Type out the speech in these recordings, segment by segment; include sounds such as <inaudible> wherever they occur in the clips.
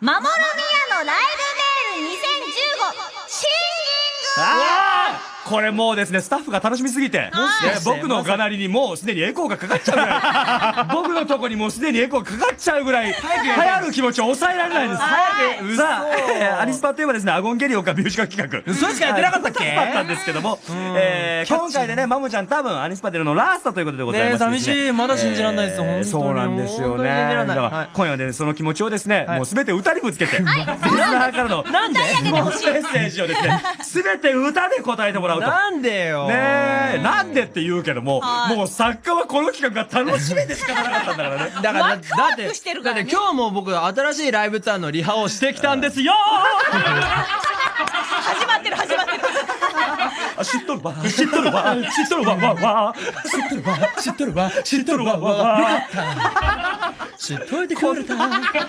守る宮のライブメール2015シンギング。あこれもうですね、スタッフが楽しみすぎて、ね僕のがなりにもうすでにエコーがかかっちゃうぐらい、<laughs> 僕のとこにもうすでにエコーがかかっちゃうぐらい、流行る気持ちを抑えられないんです。さあ、えーアリスパといえばですね、アゴンゲリオンかミュージカル企画。それしかやってなかったっけ？あったんですけ？ども、えー今回でね、マモちゃん多分アリスパテルのラストということでございます、寂しい。まだ信じらんないですそうなんですよね。だからはい。今夜はね、その気持ちをですね、はい。もうすべて歌にぶつけて、リスナーからのなんでメッセージをですね、すべ <laughs> て歌で答えてもらうと。なんでよ。ねえ、なんでって言うけども、はい。もう作家はこの企画が楽しみで仕方なかったんだからね。<laughs> だから、ワだって、してるからね。だって今日も僕、新しいライブツアーのリハをしてきたんですよ。始まってる始まってる。あ、知っとるわ、知っとるわ、知っとるわ、わ、わ、知っとるわ、知っとるわ、知っとるわ、わ、わ、知っといてくれた。こんなの。こ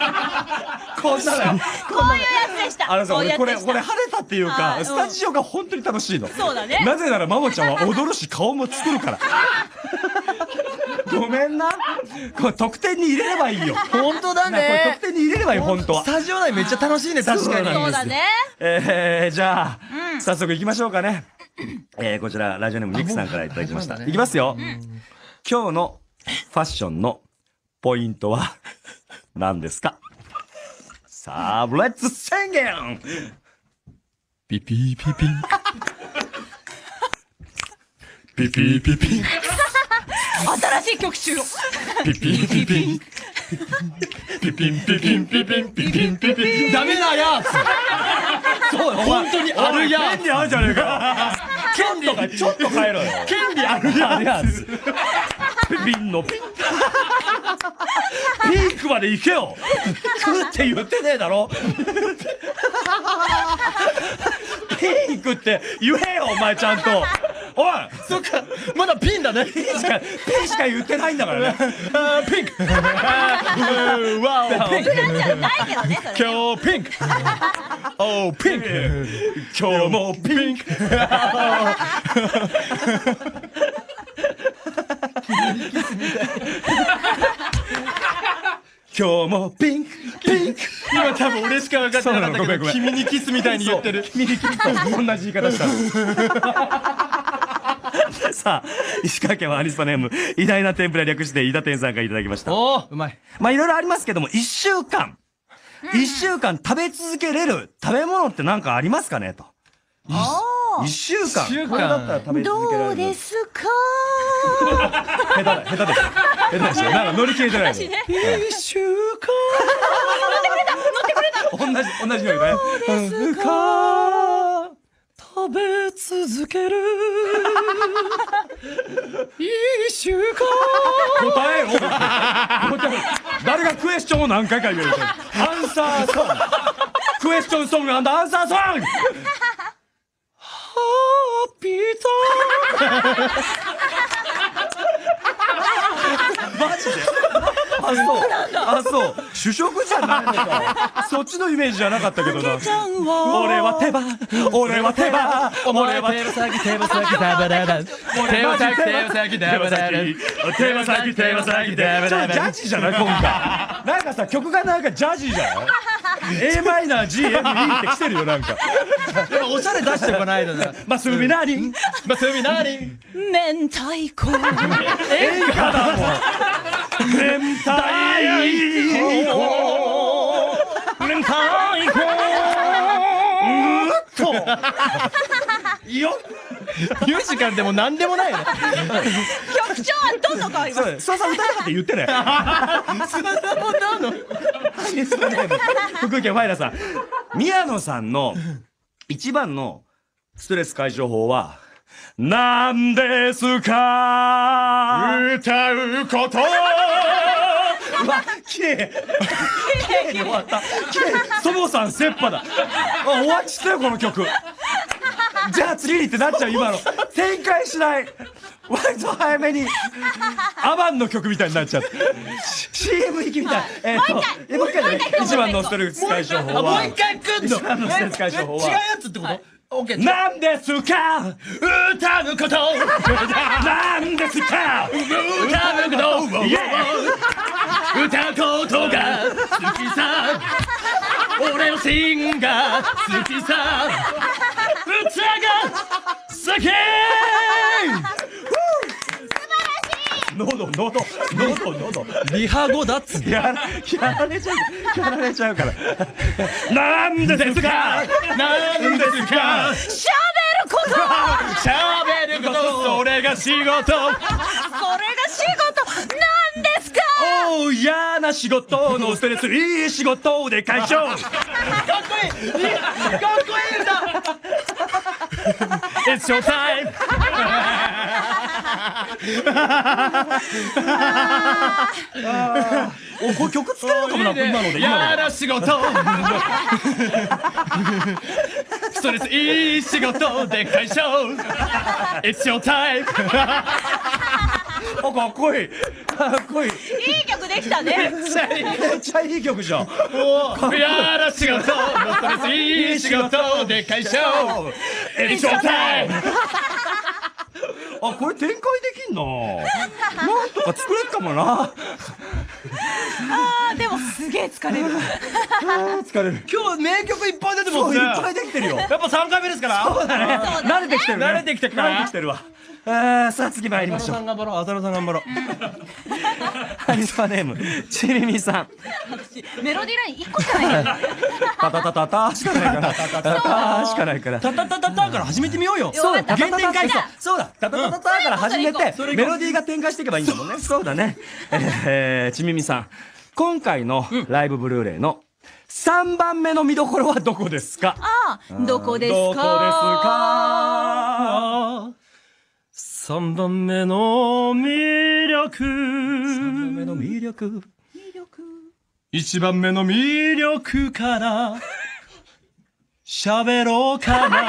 ういうやつでしたあのさ、俺これ、晴れたっていうはか、いうんスタジオが本当に楽しいの。そうだねなぜなら、マモちゃんは踊るし、顔も作るから。<laughs> ごめんな。これ得点に入れればいいよ。本当だなこれね得。点に入れればいい、本当はス。タジオ内めっちゃ楽しいね、確かに。そうだねえー、じゃあ、早速行きましょうかね。えー、こちら、ラジオネームニックさんからいただきました。いきますよ。今日のファッションのポイントは何ですか？さあ、レッツ宣言ピピピピン。ピピピピ新しい曲集をピピピピン。ピピンピピンピピンピピンピピン。ダメなやつ。そう本当にあるや権利あるじゃねえか。<laughs> 権利とかちょっと変えろよ。権利あるやつ <laughs> ピンのピンピンクまで行けよクって言ってねえだろピンクって言えよお前ちゃんとおいそっか、まだピンだね。ピンしかピンしか言ってないんだからねあーピンク。わお。ピンク今日ピンク。おー、ピンク。今日もピンク今日もピンクピンク。今多分俺しか分かってなかったけど、そうなのごめんごめん。君にキスみたいに言ってる。君にキスと同じ言い方した。の <laughs> さあ石川県はアリスパネーム偉大な天ぷら略して飯田天さんからいただきました。おー、うまい。まあいろいろありますけども一週間。一週間食べ続けれる食べ物って何かありますかねと一週間。一週間。これだったら食べ続けられる。どうですか？下手だ。下手でしょ下手でしょ <laughs> なんか乗り切れてないの私ね。一週間。同じ同じようにね。ですか？食べ続ける。一週間。答えろ答えろ誰がクエスチョンを何回か言うの？アンサーソン。グクエスチョンソングアンサーソングピータマジで？あ、そう。あ、そう。主食じゃないのか。そっちのイメージじゃなかったけどな。ーンは俺は手羽、俺は手羽、俺は手羽先手羽先ダバダバ手羽先手羽先ダバダバ手羽先、手羽先、手羽先。ジャッジじゃない？今回。なんかさ、曲がなんかジャジーじゃない？?A マイナー、G、F、E って来てるよ、なんか。でもおしゃれ出してこないとなマスミナリン。まあそういう意味何明太子演歌だもん。明太子。明太子と。よミュージカルでも何でもないよね曲調はどんどん変わりますそう、そうさん歌いたかって言ってね。<laughs> <laughs> 福井県ファイラさん。宮野さんの一番のストレス解消法は、なんですか歌うことうわ、綺麗綺麗に終わった。綺麗そもさん切羽だ。あ、終わっちゃったよ、この曲。じゃあ次にってなっちゃう、今の。展開しない。割と早めに、アバンの曲みたいになっちゃって。CM 行きみたい。えっと、えもう一回。ね、一番のストレス解消法は。もう一回。来んの？一番のストレス解消法は。違うやつってこと？なんですか？歌うこと。なんですか？歌うこと。歌うことが好きさ。のシンが好きさ。<laughs> 歌が好き喉喉喉喉。リハ後だっつやらやられちゃうやられちゃうから。なんでですか。なんですか。しゃべること。喋ること。それが仕事。それが仕事。なんですか。おう嫌な仕事のストレス。いい仕事で解消。かっこいい。かっこいい歌 It's your time おこれ曲作れるかもな今ので。今やら仕事。ストレスいい仕事で解消。It's your time あかっこいい。かっこいい。いい曲できたね。めっちゃいい曲じゃん。やら仕事ストレスいい仕事で解消。It's your time あこれ展開できんな。なんとか作れるかもな。あーでもすげえ疲れる。疲れる。今日名曲いっぱい出てそういっぱねいできてるよ。やっぱ3回目ですから。そうだね。慣れてきてるね。慣れてきてるから。慣れてきてるわ。あーさあ次参りましょう。頑張ろう。浅野さん頑張ろう。ハリソネームちみみさん。メロディーライン1個しかないよタタタタタ。しかないから。タタタタしかないからタタタタタから始めてみようよ。そうだ、タタタタ原点回帰そうだ、タタタタタから始めて、メロディーが展開していけばいいんだもんね。そうだね。えー、ちみみさん。今回のライブブルーレイの3番目の見どころはどこですか？あーどこですか？どこですか？3番目の魅力。3番目の魅力。1番目の魅力から喋ろうかな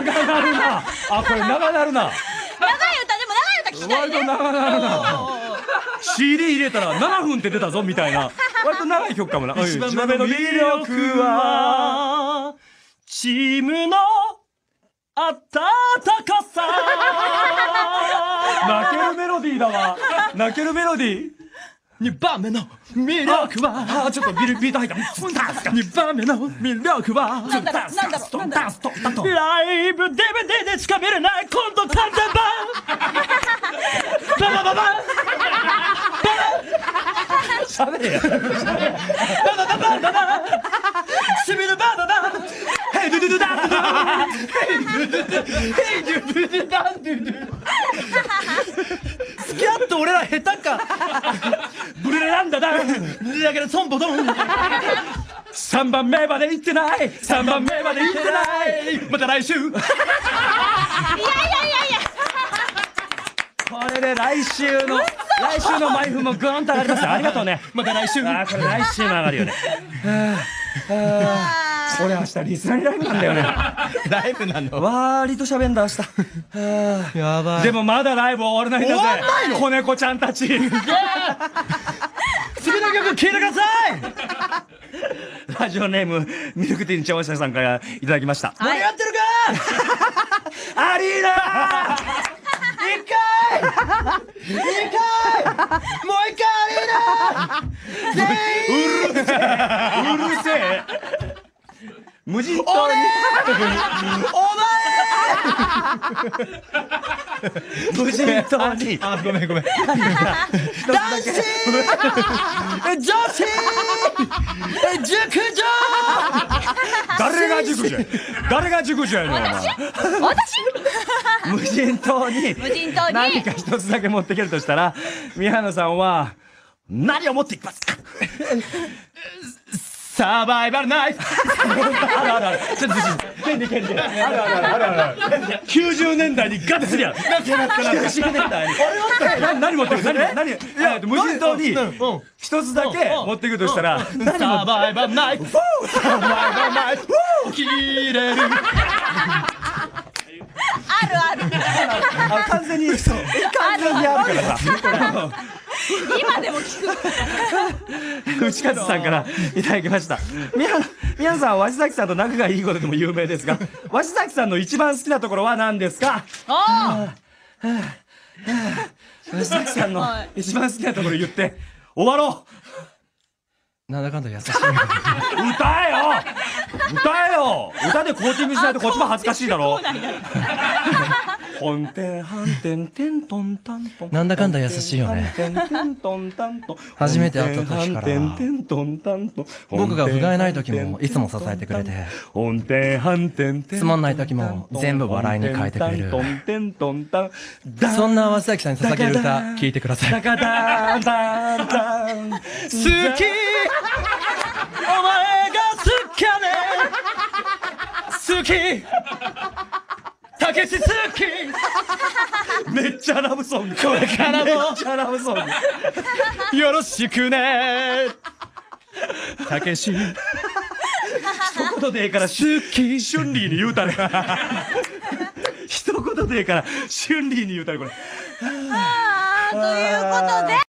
長なるな。あ、これ長なるな。長い歌でも長い歌聞きたい割とね長なるな。CD 入れたら7分って出たぞみたいな。割と長い曲かもな。うん一番目の魅力はチームの温かさ <laughs> 泣けるメロディーだわ。泣けるメロディー。2番目の魅力は。あー、ちょっとビルビート入った。2番目の魅力は。なんだろう？なんだろう？なんだろう？ストンタンストンライブ DVD でしか見れない今度完全版。ババババ喋れよ。しびるババ。バヘイドゥドゥダンドゥドゥヘイドゥドゥドゥヘイドゥドゥドゥダンドゥドゥ付き合って俺ら下手かブレなん。だけどソンボドン3番目まで行ってない。3番目まで行ってない。また来週。いやいやいやいや。これで来週の来週の毎分もグーンと上がります。よありがとうね。また来週。あーこれ来週も上がるよね。あ俺明日リスナーライブなんだよね。ライブなの。割と喋んだ明日。やばでもまだライブ終わらないんだぜ。終わんないの？子猫ちゃんたち次の曲聴いてください！ラジオネームミルクティーン茶わささんからいただきました。盛り上がってるか！アリーナ！一回！二回！もう一回アリーナ！全員！うるせえ！無人島に <laughs> 無人島に。あごめんごめん。<laughs> 一つだけ。<laughs> 女子。熟女。誰が熟女や誰が熟女やねんお前。私？無人島に。無人島に。何か一つだけ持っていけるとしたら宮野さんは何を持っていきますか？サバイバルナイフあるあるあるちょっと権利権利あるあるあるあるある90年代にガッツリやる90年代に何何持ってくる何何いや無人島にうん一つだけ持っていくとしたらサバイバルナイフサバイバルナイフ切れるあるあるあ完全に完全にあるからさ今でも聞く内勝さんからいただきました。宮野宮野さんは鷲崎さんと仲がいいことでも有名ですが <laughs> 鷲崎さんの一番好きなところは何ですか？あ鷲崎さんのはい一番好きなところ言って終わろなんだかんだ優しい。<laughs> 歌えよ。歌えよ。歌でコーティングしないとこっちも恥ずかしいだろ <laughs> 本店反転てんとんたんとんなんだかんだ優しいよね。初めて会った時から僕が不甲斐ない時もいつも支えてくれて。本店反転つまんない時も全部笑いに変えてくれる。トンテントンタンそんな山崎さんに捧げる歌、聞いてください。好き。お前が好きやね好きたけし好き <laughs> めっちゃラブソング。これからも。めっちゃラブソング。よろしくね。たけし。一言でええから好き春麗に言うたれ。一言でええから春麗に言うたれこれ。ということで